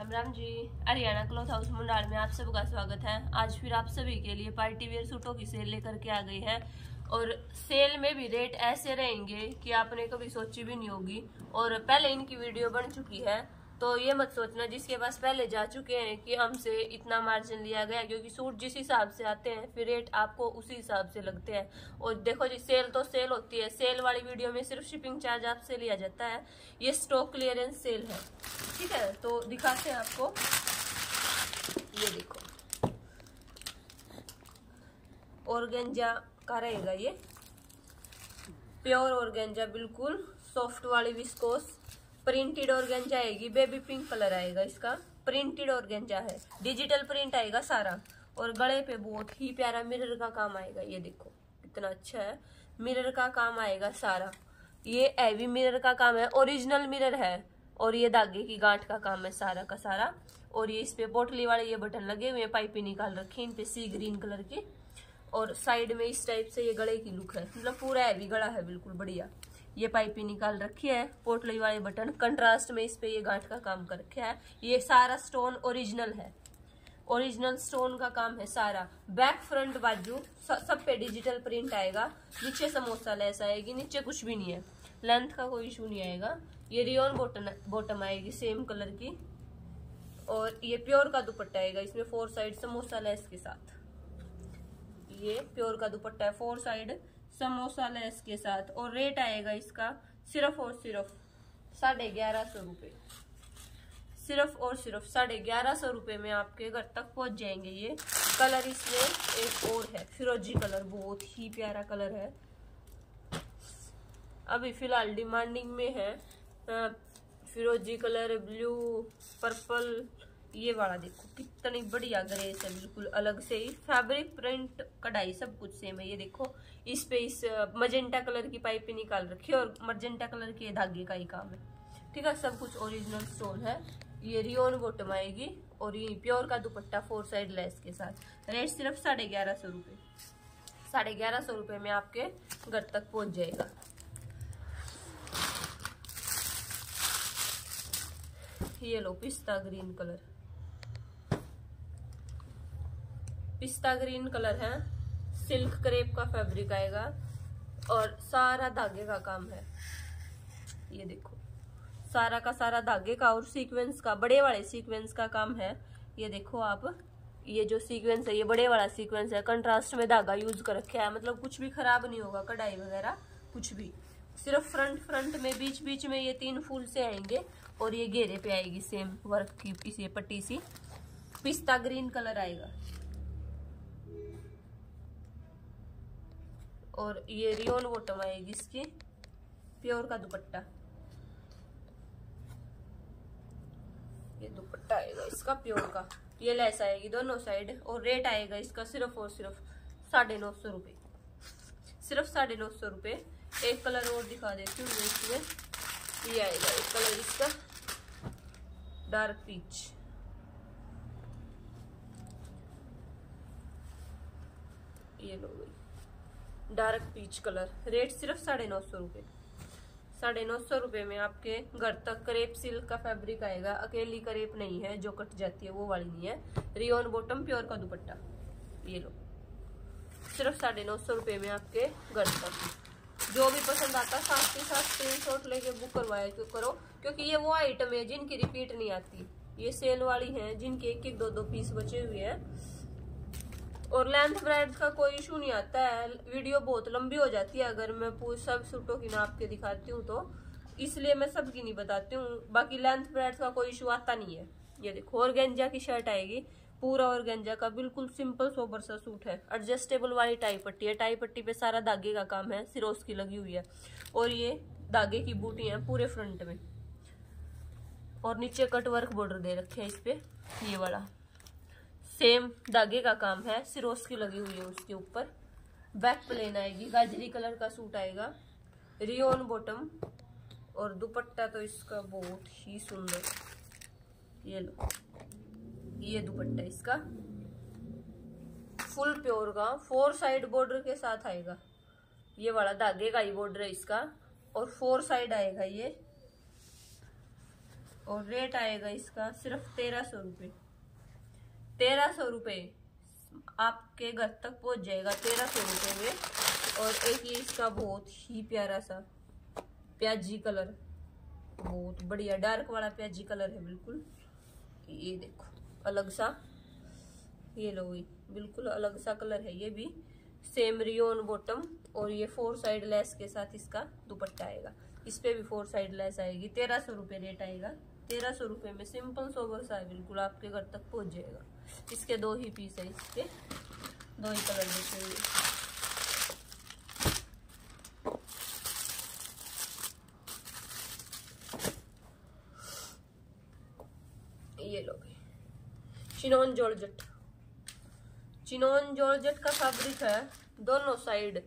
Ram Ram ji Haryana cloth house Mundal में आप सबका स्वागत है। आज फिर आप सभी के लिए पार्टी वेयर सूटों की सेल लेकर के आ गई है और सेल में भी रेट ऐसे रहेंगे कि आपने कभी सोची भी नहीं होगी। और पहले इनकी वीडियो बन चुकी है। तो ये मत सोचना, जिसके पास पहले जा चुके हैं कि हमसे इतना मार्जिन लिया गया क्योंकि सूट जिस हिसाब से आते हैं, फिर रेट आपको उसी हिसाब से लगते हैं। और देखो जी सेल तो सेल होती है। सेल वाली वीडियो में सिर्फ़ शिपिंग चार्ज आपसे लिया जाता है। ये स्टॉक क्लियरेंस सेल है। ठीक है? तो दिखाते हैं आपको। ये देखो। ऑर्गेंजा का रहेगा ये। प्योर ऑर्गेंजा बिल्कुल। सॉफ्ट वाली विस्कोस प्रिंटेड ऑर्गेंजा आएगी बेबी पिंक कलर आएगा इसका। प्रिंटेड ऑर्गेंजा है। डिजिटल प्रिंट आएगा सारा। और गले पे बहुत ही प्यारा मिरर का काम आएगा। ये देखो, कितना अच्छा है। मिरर का काम आएगा सारा। ये एवी मिरर का काम है। ओरिजिनल मिरर है। और ये धागे की गांठ का काम है सारा का सारा। और ये इस पे पोटली वाले ये बटन लगे हुए पाइपें निकाल रखी इन पे सी ग्रीन कलर की। और साइड में इस टाइप से ये गले की लुक है। मतलब पूरा हैवी गला है, बिल्कुल बढ़िया। ये पाइपी निकाल रखी है। पोटली वाले बटन, कंट्रास्ट में इस पे ये गांठ का काम कर रखा है। ये सारा स्टोन ओरिजिनल है। ओरिजिनल स्टोन का काम है सारा। बैक फ्रंट बाजू सब पे डिजिटल प्रिंट आएगा। नीचे समोसा लेस आएगी, नीचे कुछ भी नहीं है। लेंथ का कोई इशू नहीं आएगा। ये रियोन बॉटम बॉटम आएगी सेम कलर की। और ये प्योर का दुपट्टा आएगा इसमें फोर साइड समोसा लेस के साथ। ये प्योर का दुपट्टा है, फोर साइड। समोसा लेस के साथ और रेट आएगा इसका सिर्फ़ और सिर्फ़ साढ़े ग्यारह सौ रुपये सिर्फ़ और सिर्फ़ साढ़े ग्यारह सौ रुपये में आपके घर तक पहुँच जाएँगे ये। कलर इसमें एक और है फिरोजी कलर बहुत ही प्यारा कलर है। अभी फ़िलहाल डिमांडिंग में है फिरोजी कलर ब्लू पर्पल ये वाला देखो, कितनी बढ़िया ग्रेस है बिल्कुल अलग से। ही फैब्रिक प्रिंट कढ़ाई, सब कुछ सेम है। ये देखो, इस पे इस मजेंटा कलर की पाइप निकाल रखी है और मजेंटा कलर के धागे का ही काम है। ठीक है, सब कुछ ओरिजिनल स्टोन है। ये रियोन बॉटम आएगी और ये प्योर का दुपट्टा फोर साइड लेस के साथ। रेट सिर्फ़ साढ़े ग्यारह सौ रुपये साढ़े ग्यारह सौ रुपये में आपके घर तक पहुँच जाएगा। ये लो पिस्ता ग्रीन कलर पिस्ता ग्रीन कलर है। सिल्क क्रेप का फैब्रिक आएगा और सारा धागे का काम है। ये देखो। सारा का सारा धागे का और सीक्वेंस का, बड़े वाले सीक्वेंस का काम है। ये देखो आप, ये जो सीक्वेंस है, ये बड़े वाला सीक्वेंस है। कंट्रास्ट में धागा यूज़ कर रखा है। मतलब कुछ भी खराब नहीं होगा, कढ़ाई वगैरह, कुछ भी। सिर्फ़ फ्रंट फ्रंट में बीच बीच में ये तीन फूल से आएँगे और ये घेरे पे आएगी सेम वर्क की, इसी पट्टी सी। पिस्ता ग्रीन कलर आएगा। और ये रियोन बॉटम आएगी इसकी प्योर का दुपट्टा। ये दुपट्टा आएगा इसका प्योर का। ये लेस आएगी दोनों साइड और रेट आएगा इसका सिर्फ़ और सिर्फ़ साढ़े नौ सौ रुपये सिर्फ़ साढ़े नौ सौ रुपये एक कलर और दिखा देती हूँ इसमें। ये आएगा एक कलर इसका। डार्क पीच ये लो गई डार्क पीच कलर। रेट सिर्फ़ साढ़े नौ सौ रुपये साढ़े नौ सौ रुपये में आपके घर तक करेप सिल्क का फैब्रिक आएगा। अकेली करेप नहीं है, जो कट जाती है वो वाली नहीं है। रियोन बॉटम, प्योर का दुपट्टा। ये लो। सिर्फ़ साढ़े नौ सौ रुपये में आपके घर तक। जो भी पसंद आता साथ के साथ स्क्रीन शॉट लेके बुक करवाया क्यों करो? क्योंकि ये वो आइटम है जिनकी रिपीट नहीं आती। ये सेल वाली है, जिनके एक एक दो दो पीस बचे हुए हैं। और लेंथ ब्रेड का कोई इशू नहीं आता है। वीडियो बहुत लंबी हो जाती है, अगर मैं पूरी सब सूटों की नाप के दिखाती हूँ तो। इसलिए मैं सबकी नहीं बताती हूँ। बाकी लेंथ ब्रेड का कोई इशू आता नहीं है। ये देखो, और गेंजा की शर्ट आएगी। पूरा और गेंजा का बिल्कुल सिंपल सोबर सा सूट है। एडजस्टेबल वाली टाई पट्टी है। टाई पट्टी पे सारा धागे का काम है। सिरोस की लगी हुई है। और ये धागे की बूटी है पूरे फ्रंट में। और नीचे कट वर्क बॉर्डर दे रखे हैं इस पे। ये वाला। सेम धागे का काम है, सिरोस की लगी हुई है उसके ऊपर। बैक प्लेन आएगी, गाजरी कलर का सूट आएगा। रियोन बॉटम और दुपट्टा तो इसका बहुत ही सुंदर। ये लो, ये दुपट्टा इसका। फुल प्योर का फोर साइड बॉर्डर के साथ आएगा। ये वाला धागे का ही बॉर्डर है इसका। और फोर साइड आएगा ये। और रेट आएगा इसका सिर्फ़ तेरह सौ रुपये तेरह सौ रुपये आपके घर तक पहुँच जाएगा, तेरह सौ रुपये में। और एक ये इसका बहुत ही प्यारा सा प्याजी कलर। बहुत बढ़िया, डार्क वाला प्याजी कलर है बिल्कुल। ये देखो, अलग सा। ये लो बिल्कुल अलग सा कलर है ये भी। सेम रियोन बॉटम और ये फोर साइड लेस के साथ इसका दुपट्टा आएगा। इस पे भी फोर साइड लेस आएगी। तेरह सौ रुपये रेट आएगा। तेरह सौ रुपये में सिंपल सोबर सा है, बिल्कुल आपके घर तक पहुँच जाएगा। इसके दो ही पीस है इसके। दो ही कलर देखे हुए ये। लो चिनोन जॉर्जेट चिनोन जॉर्जेट का फैब्रिक है। दोनों साइड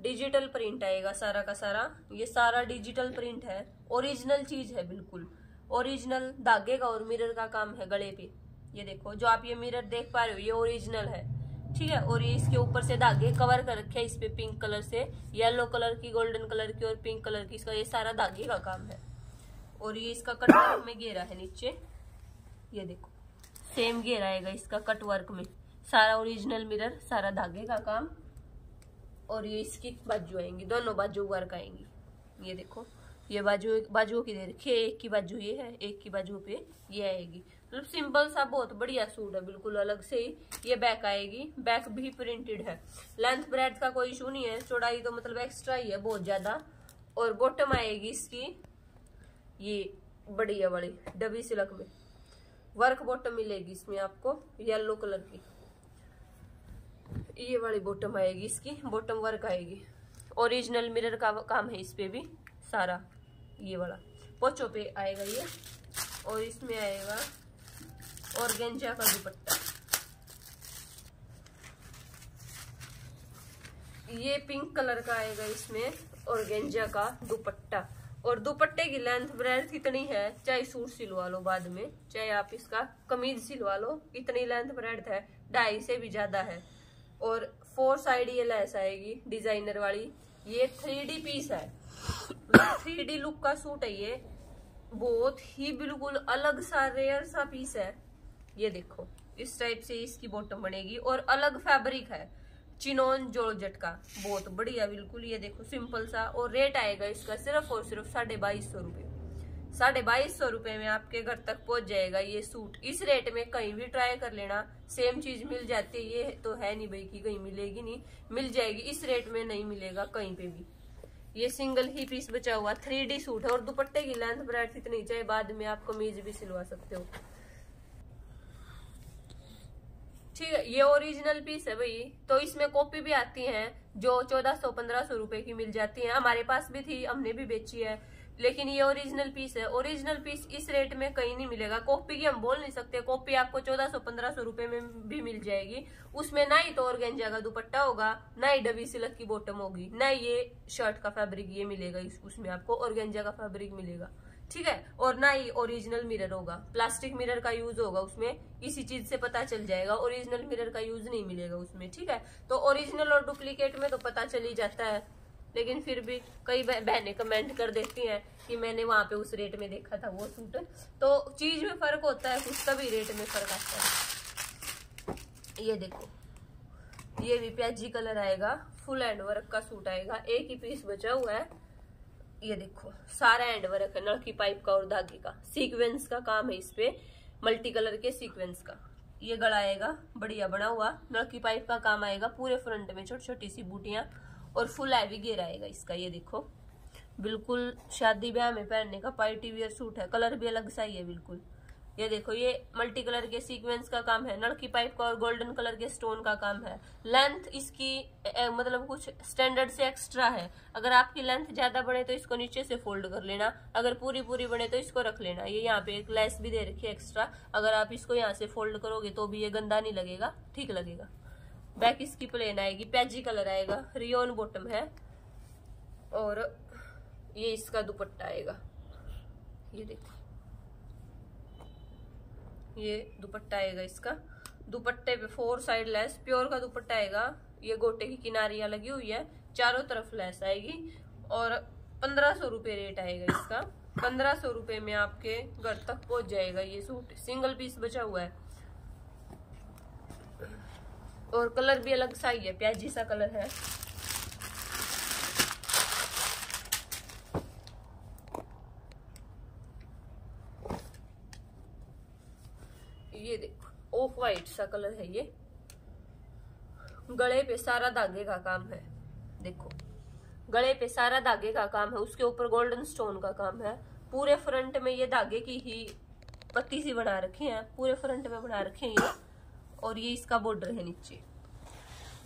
डिजिटल प्रिंट आएगा सारा का सारा। ये सारा डिजिटल प्रिंट है। ओरिजिनल चीज़ है बिल्कुल। ओरिजिनल धागे का और मिरर का काम है गले पे। ये देखो, जो आप ये मिरर देख पा रहे हो, ये ओरिजिनल है। ठीक है? और ये इसके ऊपर से धागे कवर कर रखे हैं, इस पे पिंक कलर से। येलो कलर की गोल्डन कलर की और पिंक कलर की, इसका ये सारा धागे का काम है। और ये इसका कट वर्क में घेरा है नीचे। ये देखो सेम घेरा आएगा इसका कट वर्क में। सारा ओरिजिनल मिरर सारा धागे का काम। और ये इसकी बाजू आएँगी, दोनों बाजू वर्क आएँगी। ये देखो, ये बाजू, बाजुओं की दे रखी है एक की बाजू ये है, एक की बाजू पे ये आएगी। मतलब सिंपल सा बहुत बढ़िया सूट है, बिल्कुल अलग से ही ये बैक आएगी। बैक भी प्रिंटेड है। लेंथ ब्रेड का कोई इशू नहीं है। चौड़ाई तो मतलब एक्स्ट्रा ही है बहुत ज़्यादा। और बॉटम आएगी इसकी ये बढ़िया वाली, डबी सिलक में। वर्क बॉटम मिलेगी इसमें आपको येलो कलर की। ये वाली बॉटम आएगी इसकी बॉटम वर्क आएगी। ओरिजिनल मिरर का काम है इस पे भी, सारा, ये वाला। पोचो पे आएगा ये, और इसमें आएगा और गेंजा का दुपट्टा। ये पिंक कलर का आएगा इसमें और गेंजा का दुपट्टा। और दुपट्टे की लेंथ ब्रेथ कितनी है? चाहे सूट सिलवा लो बाद में, चाहे आप इसका कमीज सिलवा लो, इतनी लेंथ ब्रेथ है, ढाई से भी ज़्यादा है। और फोर साइड ये लेस आएगी डिज़ाइनर वाली। ये थ्री डी पीस है। थ्री डी लुक का सूट है ये। बहुत ही बिल्कुल अलग सा रेयर सा पीस है। ये देखो, इस टाइप से इसकी बॉटम बनेगी और अलग फैब्रिक है, चिनोन जॉर्जेट का, बहुत बढ़िया, बिल्कुल, ये देखो सिंपल सा, और रेट आएगा इसका सिर्फ़ और सिर्फ़ साढ़े बाईस सौ रुपये। साढ़े बाईस सौ रुपये में आपके घर तक पहुँच जाएगा ये सूट इस रेट में कहीं भी ट्राई कर लेना सेम चीज़ मिल जाती है, ये तो है नहीं भाई कि कहीं मिलेगी नहीं, मिल जाएगी, इस रेट में नहीं मिलेगा कहीं पे भी। ये सिंगल ही पीस बचा हुआ थ्री सूट है, और दुपट्टे की लेंथ ब्राइट इतनी, चाहे बाद में आप कमीज भी सिलवा सकते हो। ठीक है, ये ओरिजिनल पीस है भाई। तो इसमें कॉपी भी आती है, जो चौदह सौ पंद्रह सौ रुपए की मिल जाती है। हमारे पास भी थी, हमने भी बेची है। लेकिन ये ओरिजिनल पीस है। ओरिजिनल पीस इस रेट में कहीं नहीं मिलेगा। कॉपी की हम बोल नहीं सकते। कॉपी आपको चौदह सौ पंद्रह सौ रुपए में भी मिल जाएगी। उसमें ना ही तो ऑर्गेंजा का दुपट्टा होगा, ना ही डबी सिलक की बॉटम होगी, ना ये शर्ट का फैब्रिक ये मिलेगा उसमें आपको ऑर्गेंजा का फैब्रिक मिलेगा। ठीक है? और ना ही ओरिजिनल मिरर होगा। प्लास्टिक मिरर का यूज़ होगा उसमें। इसी चीज़ से पता चल जाएगा। ओरिजिनल मिरर का यूज़ नहीं मिलेगा उसमें, ठीक है? तो ओरिजिनल और डुप्लीकेट में तो पता चल ही जाता है। लेकिन फिर भी कई बहनें कमेंट कर देती हैं कि मैंने वहाँ पे उस रेट में देखा था वो सूट तो चीज़ में फ़र्क होता है, कुछ तभी रेट में फ़र्क आता है। ये देखो। ये भी प्याजी कलर आएगा। फुल एंड वर्क का सूट आएगा। एक ही पीस बचा हुआ है। ये देखो, सारा एंड वर्क है नलकी पाइप का और धागे का। सीक्वेंस का काम है इस पे मल्टी कलर के सीक्वेंस का। ये गला आएगा, बढ़िया बना हुआ नलकी पाइप का काम आएगा, पूरे फ्रंट में छोटी छोटी सी बूटियाँ और फुल हैवी गेर आएगा इसका, ये देखो। बिल्कुल, शादी ब्याह में पहनने का पार्टी वियर सूट है कलर भी अलग सा ही है, बिल्कुल। ये देखो ये मल्टी कलर के सीक्वेंस का काम है नड़की पाइप का और गोल्डन कलर के स्टोन का काम है। लेंथ इसकी ए, मतलब कुछ स्टैंडर्ड से एक्स्ट्रा है। अगर आपकी लेंथ ज़्यादा बढ़े तो इसको नीचे से फोल्ड कर लेना। अगर पूरी पूरी बने तो इसको रख लेना। ये यहाँ पे एक लेस भी दे रखी है एक्स्ट्रा अगर आप इसको यहाँ से फोल्ड करोगे तो भी ये गंदा नहीं लगेगा ठीक लगेगा। बैक इसकी प्लेन आएगी पैजी कलर आएगा रियोन बॉटम है। और ये इसका दुपट्टा आएगा। ये देखो। ये दुपट्टा आएगा इसका। दुपट्टे पे फोर साइड लेस, प्योर का दुपट्टा आएगा। ये गोटे की किनारियाँ लगी हुई है, चारों तरफ़ लेस आएगी। और पंद्रह सौ रुपये रेट आएगा इसका। पंद्रह सौ रुपये में आपके घर तक पहुँच जाएगा ये सूट। सिंगल पीस बचा हुआ है। और कलर भी अलग सा ही है, प्याजी सा कलर है ये देखो ऑफ़ वाइट सा कलर है ये। गले पे सारा धागे का काम है। देखो, गले पे सारा धागे का काम है, उसके ऊपर गोल्डन स्टोन का काम है। पूरे फ्रंट में ये धागे की ही पत्ती सी बना रखी है, पूरे फ्रंट में बना रखे हैं ये। और ये इसका बॉर्डर है नीचे।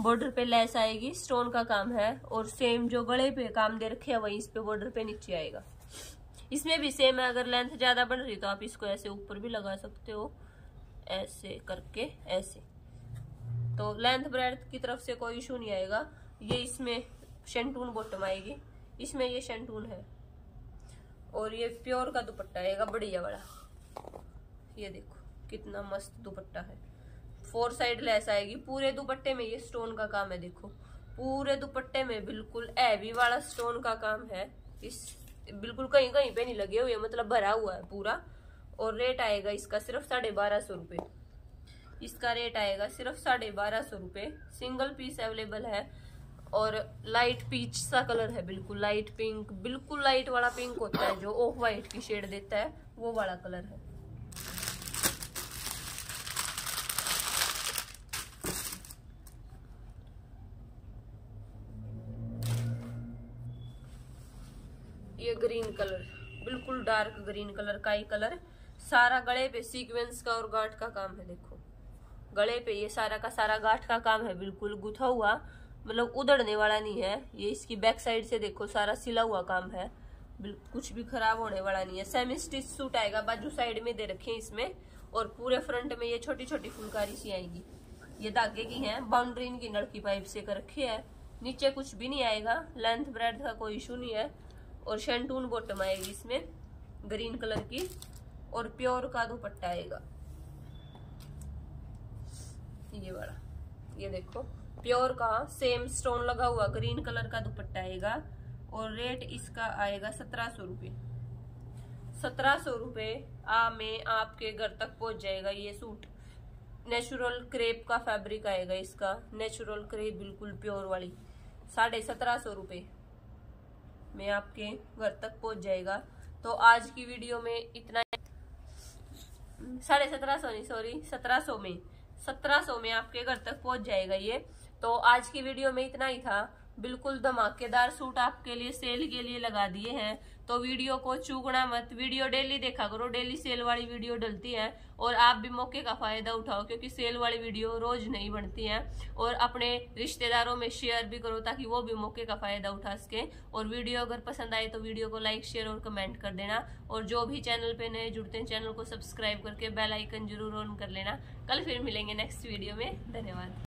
बॉर्डर पे लेस आएगी स्टोन का काम है। और सेम जो गले पे काम दे रखे है, वही इस पे बॉर्डर पे नीचे आएगा। इसमें भी सेम है, अगर लेंथ ज़्यादा बढ़ रही तो आप इसको ऐसे ऊपर भी लगा सकते हो। ऐसे करके, ऐसे। तो लेंथ ब्रेड की तरफ़ से कोई इशू नहीं आएगा। ये इसमें शेंटून बॉटम आएगी। इसमें ये शेंटून है। और ये प्योर का दुपट्टा आएगा, बढ़िया बड़ा ये देखो, कितना मस्त दुपट्टा है। फोर साइड लेस आएगी। पूरे दुपट्टे में ये स्टोन का काम है, देखो। पूरे दुपट्टे में बिल्कुल एवी वाला स्टोन का काम है। इस बिल्कुल कहीं कहीं पे नहीं लगे हुए मतलब भरा हुआ है पूरा। और रेट आएगा इसका सिर्फ़ साढ़े बारह सौ रुपये इसका रेट आएगा सिर्फ़ साढ़े बारह सौ रुपये सिंगल पीस अवेलेबल है और लाइट पीच सा कलर है बिल्कुल। लाइट पिंक बिल्कुल लाइट वाला पिंक होता है जो ऑफ़ वाइट की शेड देता है, वो वाला कलर है। ये ग्रीन कलर बिल्कुल डार्क ग्रीन कलर का ही कलर सारा गले पे सीक्वेंस का और गांठ का काम है, देखो। गले पे ये सारा का सारा गांठ का काम है, बिल्कुल गुथा हुआ मतलब उधड़ने वाला नहीं है। ये इसकी बैक साइड से देखो, सारा सिला हुआ काम है। कुछ भी खराब होने वाला नहीं है। सेमी स्टिच सूट आएगा, बाजू साइड में दे रखे इसमें, और पूरे फ्रंट में ये छोटी छोटी फुलकारी सी आएगी। ये धागे की है बाउंड्री इनकी नड़की पाइप से कर रखी है। नीचे कुछ भी नहीं आएगा लेंथ ब्रेड का कोई इशू नहीं है। और शेंटून बॉटम आएगी इसमें ग्रीन कलर की। और प्योर का दुपट्टा आएगा। ये वाला। ये देखो, प्योर का सेम स्टोन लगा हुआ ग्रीन कलर का दुपट्टा आएगा और रेट इसका आएगा सत्रह सौ रुपये। सत्रह सौ रुपये, आ, में आपके घर तक पहुँच जाएगा ये सूट नेचुरल क्रेप का फैब्रिक आएगा इसका। नेचुरल क्रेप बिल्कुल प्योर वाली। साढ़े सत्रह सौ रुपये। में आपके घर तक पहुँच जाएगा। तो आज की वीडियो में इतना साढ़े सत्रह सौ नहीं सॉरी सत्रह सौ में, सत्रह सौ में आपके घर तक पहुँच जाएगा ये। तो आज की वीडियो में इतना ही था। बिल्कुल धमाकेदार सूट आपके लिए सेल के लिए लगा दिए हैं। तो वीडियो को चूकना मत। वीडियो डेली देखा करो। डेली सेल वाली वीडियो डलती है और आप भी मौके का फ़ायदा उठाओ क्योंकि सेल वाली वीडियो रोज नहीं बनती हैं। और अपने रिश्तेदारों में शेयर भी करो ताकि वो भी मौके का फ़ायदा उठा सके। और वीडियो अगर पसंद आए तो वीडियो को लाइक, शेयर और कमेंट कर देना। और जो भी चैनल पे नए जुड़ते हैं, चैनल को सब्सक्राइब करके बेल आइकन ज़रूर ऑन कर लेना। कल फिर मिलेंगे नेक्स्ट वीडियो में। धन्यवाद।